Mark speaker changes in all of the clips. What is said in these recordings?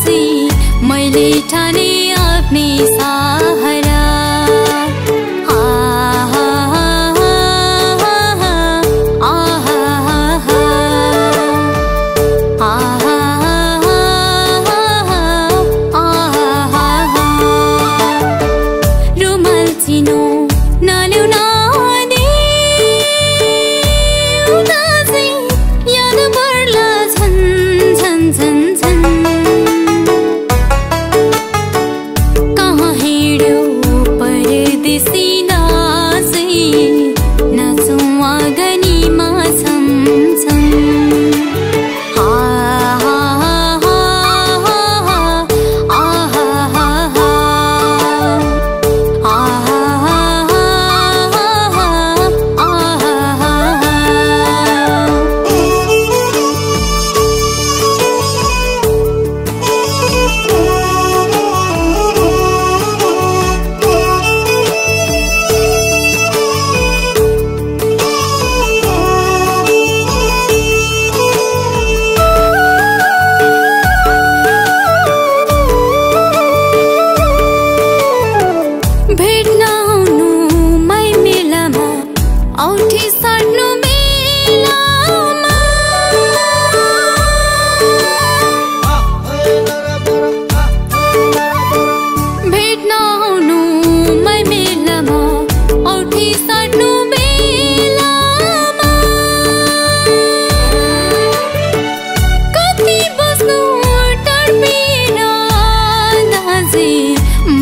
Speaker 1: साँच्ची मैले ठाने आफ्नै सहारा। रुमाल चिनो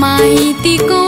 Speaker 1: माइती को